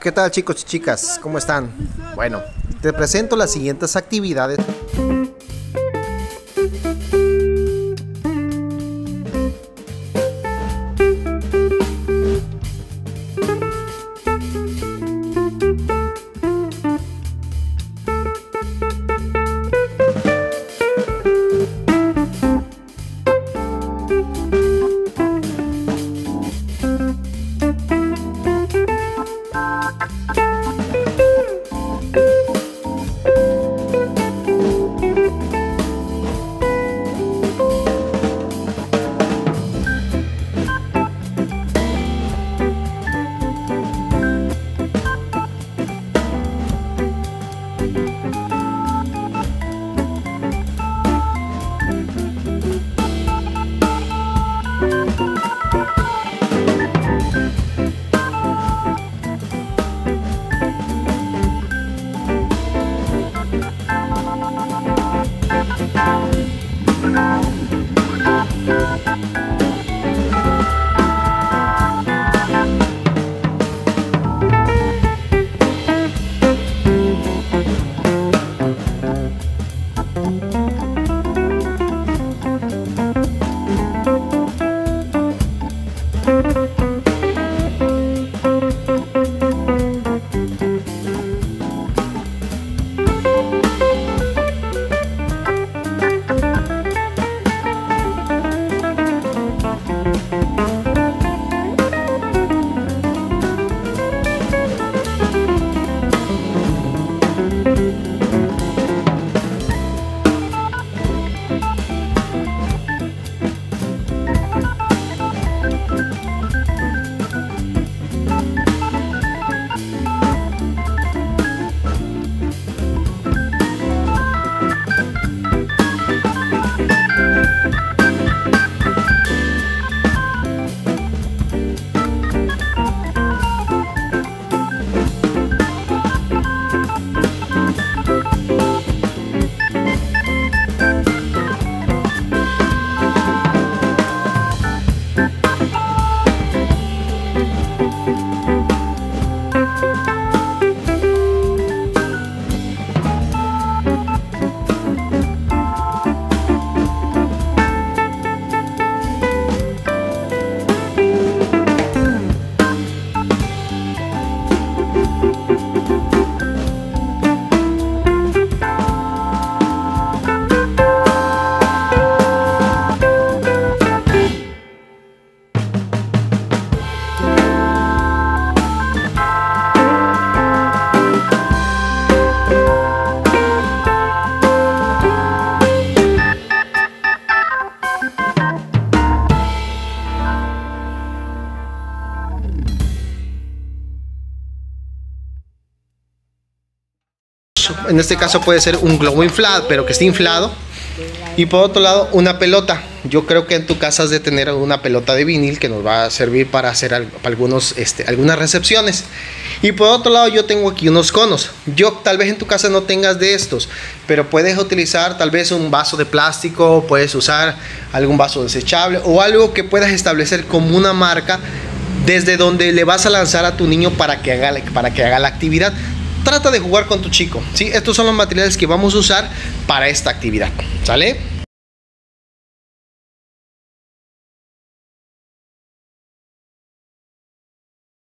¿Qué tal chicos y chicas? ¿Cómo están? Bueno, te presento las siguientes actividades. En este caso puede ser un globo inflado, pero que esté inflado. Y por otro lado, una pelota. Yo creo que en tu casa has de tener una pelota de vinil que nos va a servir para hacer algunos, este, algunas recepciones. Y por otro lado, yo tengo aquí unos conos. Yo tal vez en tu casa no tengas de estos, pero puedes utilizar tal vez un vaso de plástico, puedes usar algún vaso desechable o algo que puedas establecer como una marca desde donde le vas a lanzar a tu niño para que haga, para que haga la actividad trata de jugar con tu chico. ¿sí? Estos son los materiales que vamos a usar para esta actividad. ¿Sale?